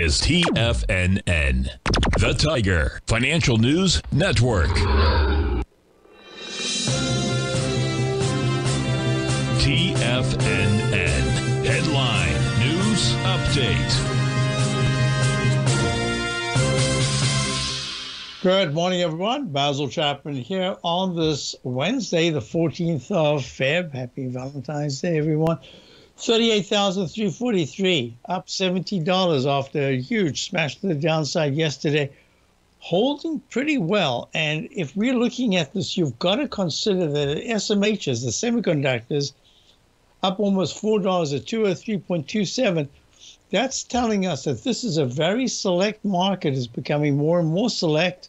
is TFNN, the Tiger Financial News Network. TFNN Headline News Update. Good morning, everyone. Basil Chapman here on this Wednesday, the 14th of Feb. Happy Valentine's Day, everyone. 38,343, up $70 after a huge smash to the downside yesterday. Holding pretty well. And if we're looking at this, you've got to consider that SMHs, the semiconductors, up almost $4 at 203.27. That's telling us that this is a very select market, is becoming more and more select,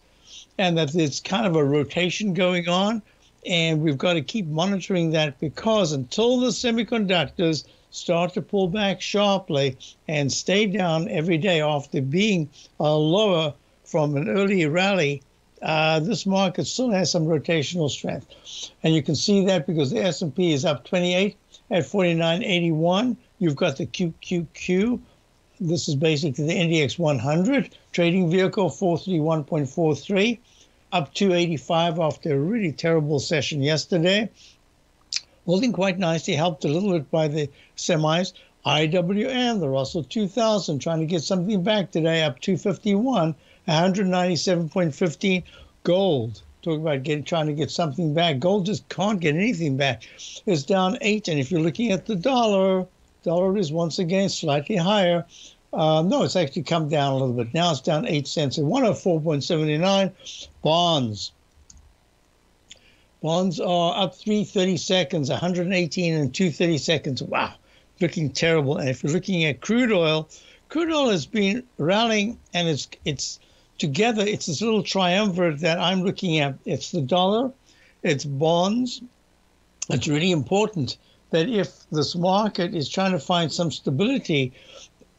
and that there's kind of a rotation going on. And we've got to keep monitoring that because until the semiconductors start to pull back sharply and stay down every day after being uh, lower from an early rally, uh, this market still has some rotational strength, and you can see that because the S&P is up 28 at 49.81. You've got the QQQ. This is basically the NDX 100 trading vehicle 431.43, up 285 after a really terrible session yesterday holding quite nicely, helped a little bit by the semis. IWM, the Russell 2000, trying to get something back today, up 251, 197.15. Gold, talk about getting trying to get something back. Gold just can't get anything back. It's down eight, and if you're looking at the dollar, dollar is once again slightly higher. Uh, no, it's actually come down a little bit. Now it's down eight cents at 104.79. Bonds, Bonds are up 330 seconds, 118 and 230 seconds. Wow, looking terrible. And if you're looking at crude oil, crude oil has been rallying and it's it's together. It's this little triumvirate that I'm looking at. It's the dollar, it's bonds. It's really important that if this market is trying to find some stability,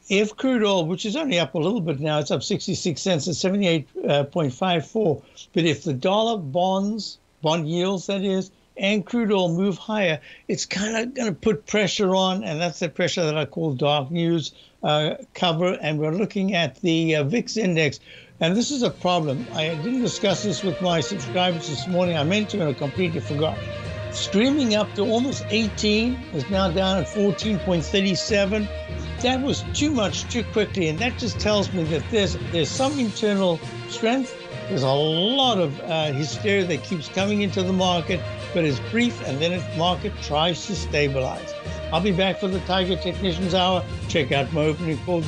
if crude oil, which is only up a little bit now, it's up 66 cents at 78.54. But if the dollar bonds bond yields, that is, and crude oil move higher, it's kind of going to put pressure on, and that's the pressure that I call dark news uh, cover. And we're looking at the uh, VIX index. And this is a problem. I didn't discuss this with my subscribers this morning. I meant to, and I completely forgot. Streaming up to almost 18 is now down at 14.37. That was too much too quickly, and that just tells me that there's there's some internal strength there's a lot of uh, hysteria that keeps coming into the market, but it's brief and then the market tries to stabilize. I'll be back for the Tiger Technicians Hour. Check out my opening call.